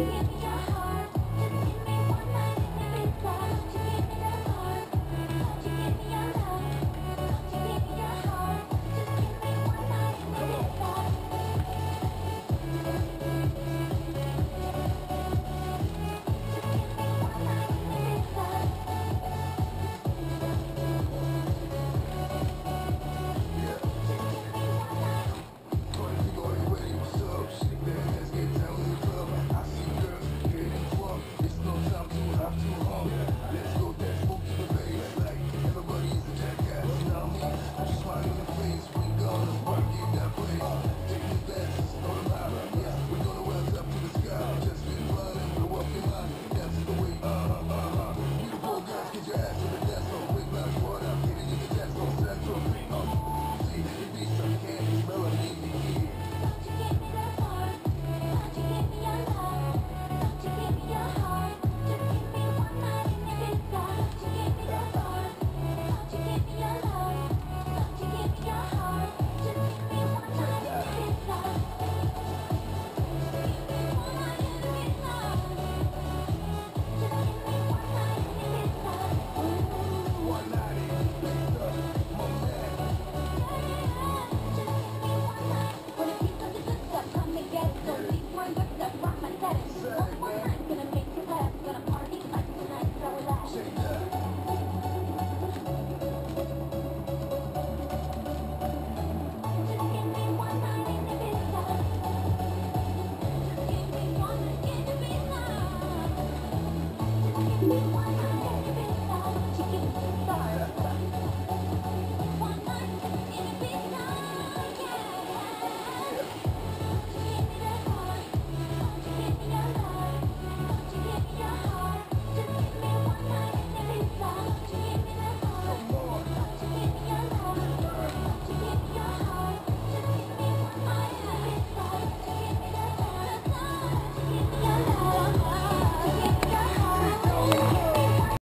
Yeah.